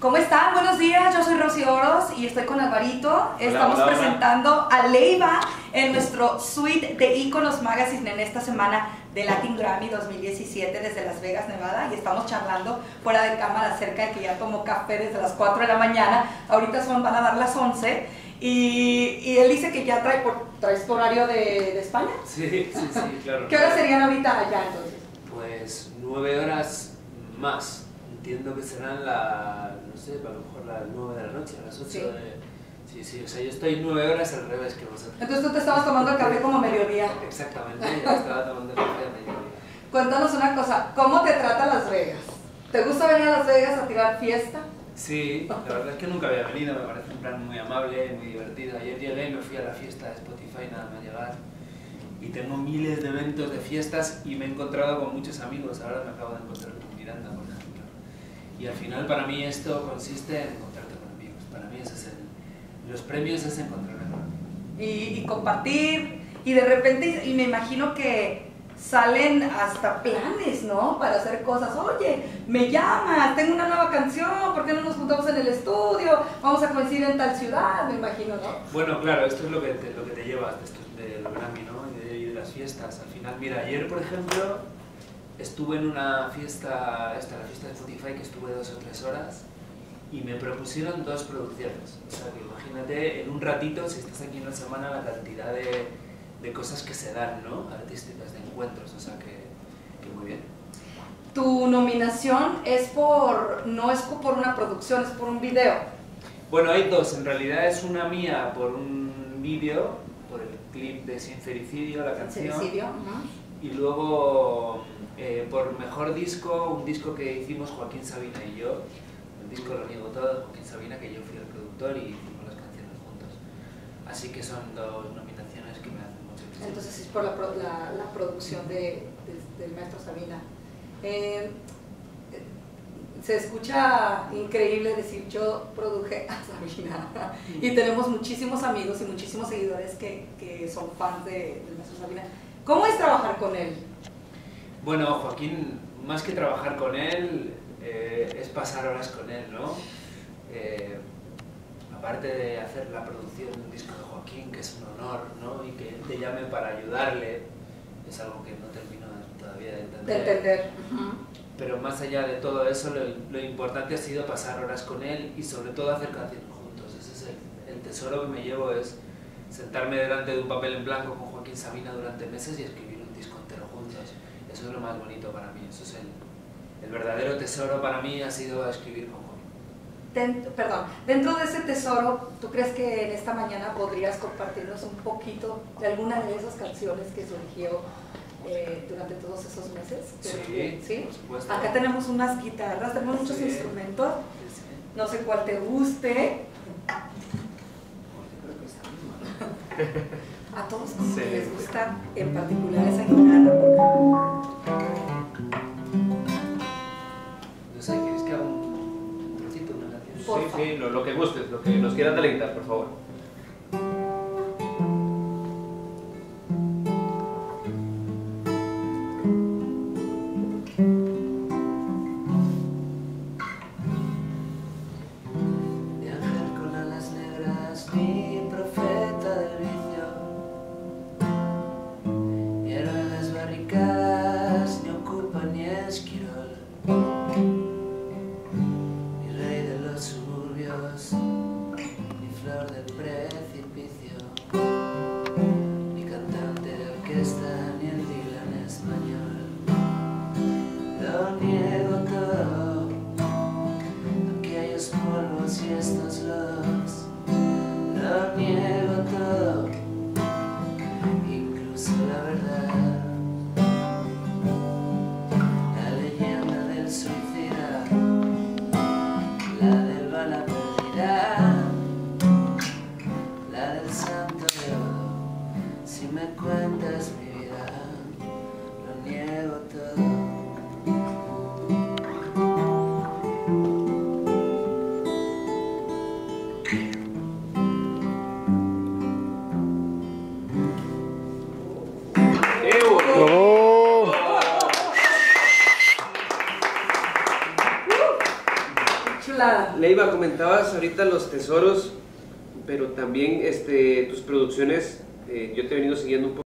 ¿Cómo están? Buenos días, yo soy Rosy Oros y estoy con Alvarito. Estamos hola, hola. presentando a Leiva en nuestro suite de Iconos Magazine en esta semana de Latin Grammy 2017 desde Las Vegas, Nevada. Y estamos charlando fuera de cámara acerca de que ya tomó café desde las 4 de la mañana. Ahorita son, van a dar las 11. Y, y él dice que ya trae por, traes tu horario de, de España. Sí, sí, sí, claro. ¿Qué horas serían ahorita allá entonces? Pues nueve horas más. Entiendo que serán la, no sé, a lo mejor las nueve de la noche, a las ocho Sí. de... Sí, sí, o sea, yo estoy nueve horas al revés que vosotros. Entonces tú te estabas tomando el café como mediodía. Exactamente, ya estaba tomando el café a mediodía. Cuéntanos una cosa, ¿cómo te trata Las Vegas? ¿Te gusta venir a Las Vegas a tirar fiesta? Sí, la verdad es que nunca había venido, me parece un plan muy amable, muy divertido. Ayer llegué y me fui a la fiesta de Spotify nada más llegar. Y tengo miles de eventos de fiestas y me he encontrado con muchos amigos. Ahora me acabo de encontrar con Miranda, por ejemplo. Y al final para mí esto consiste en encontrarte con amigos. Para mí ese es el... Los premios es encontrarme con amigos. Y, y compartir, y de repente, y me imagino que salen hasta planes, ¿no? Para hacer cosas. Oye, me llamas, tengo una nueva canción, ¿por qué no nos juntamos en el estudio? Vamos a coincidir en tal ciudad, me imagino, ¿no? Bueno, claro, esto es lo que te, lo que te llevas de estos, del Grammy, ¿no? Y de, de las fiestas. Al final, mira, ayer, por ejemplo, estuve en una fiesta, esta, la fiesta de Spotify, que estuve dos o tres horas, y me propusieron dos producciones. O sea, que imagínate, en un ratito, si estás aquí una semana, la cantidad de, de cosas que se dan, ¿no? Artísticas, de encuentros, o sea, que, que muy bien. Tu nominación es por, no es por una producción, es por un video. Bueno, hay dos. En realidad es una mía por un vídeo, por el clip de Sincericidio, la canción. Sincericidio, ujú. Y luego, eh, por mejor disco, un disco que hicimos Joaquín Sabina y yo. El disco lo niego todo, Joaquín Sabina, que yo fui el productor y hicimos las canciones juntos. Así que son dos nominaciones que me hacen mucha ilusión. Entonces es por la, la- la producción de, de- del maestro Sabina. Eh, eh, se escucha increíble decir yo produje a Sabina y tenemos muchísimos amigos y muchísimos seguidores que, que son fans de, del maestro Sabina. ¿Cómo es trabajar con él? Bueno, Joaquín, más que trabajar con él, eh, es pasar horas con él, ¿no? Eh, aparte de hacer la producción de un disco de Joaquín, que es un honor, ¿no? Y que él te llame para ayudarle, es algo que no termino todavía de De entender. entender. Pero más allá de todo eso, lo, lo importante ha sido pasar horas con él y sobre todo hacer canciones juntos. Ese es el, el tesoro que me llevo, es sentarme delante de un papel en blanco con Joaquín Sabina durante meses y escribir un disco entero juntos. Eso es lo más bonito para mí, eso es el, el verdadero tesoro para mí ha sido escribir con Joaquín. Perdón, dentro de ese tesoro, ¿tú crees que en esta mañana podrías compartirnos un poquito de alguna de esas canciones que surgió eh, durante todos esos meses? Sí, ¿Sí? por supuesto. Acá tenemos unas guitarras, tenemos muchos Sí. instrumentos, Sí, no sé cuál te guste. A todos como que les gusta en particular esa guitarra. Sí, sí, lo, lo que gustes, lo que nos quieras deleitar, por favor. Leiva, comentabas ahorita los tesoros, pero también este, tus producciones, eh, yo te he venido siguiendo un poco.